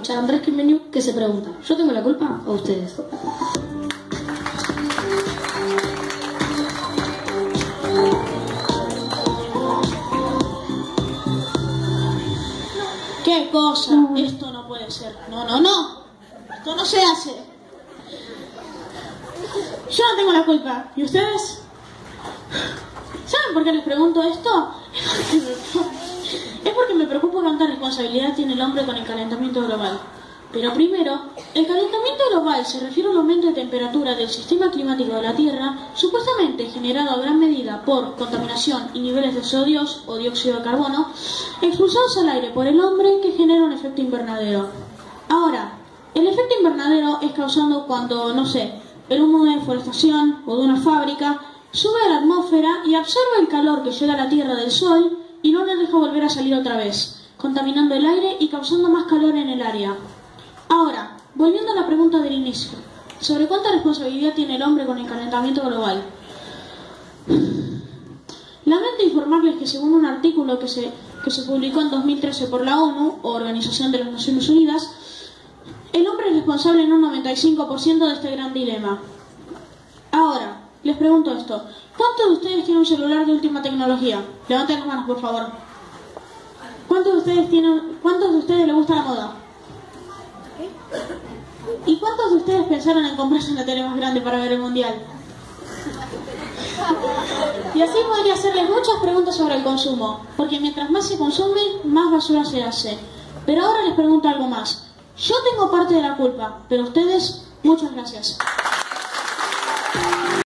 escuchar a Andrés que se pregunta, ¿yo tengo la culpa o ustedes? ¿Qué cosa? Esto no puede ser. No, no, no. Esto no se hace. Yo no tengo la culpa. ¿Y ustedes? ¿Saben por qué les pregunto esto? Es porque me preocupa cuánta responsabilidad tiene el hombre con el calentamiento global. Pero primero, el calentamiento global se refiere a un aumento de temperatura del sistema climático de la Tierra, supuestamente generado a gran medida por contaminación y niveles de sodio o dióxido de carbono, expulsados al aire por el hombre que genera un efecto invernadero. Ahora, el efecto invernadero es causado cuando, no sé, el humo de deforestación o de una fábrica sube a la atmósfera y absorbe el calor que llega a la Tierra del Sol y no le deja volver a salir otra vez, contaminando el aire y causando más calor en el área. Ahora, volviendo a la pregunta del inicio, sobre cuánta responsabilidad tiene el hombre con el calentamiento global. Lamento informarles que según un artículo que se, que se publicó en 2013 por la ONU, Organización de las Naciones Unidas, el hombre es responsable en un 95% de este gran dilema. Ahora, les pregunto esto. ¿Cuántos de ustedes tienen un celular de última tecnología? Levanten las manos, por favor. ¿Cuántos de ustedes tienen, cuántos de ustedes les gusta la moda? ¿Y cuántos de ustedes pensaron en comprarse una tele más grande para ver el mundial? Y así podría hacerles muchas preguntas sobre el consumo, porque mientras más se consume, más basura se hace. Pero ahora les pregunto algo más. Yo tengo parte de la culpa, pero ustedes, muchas gracias.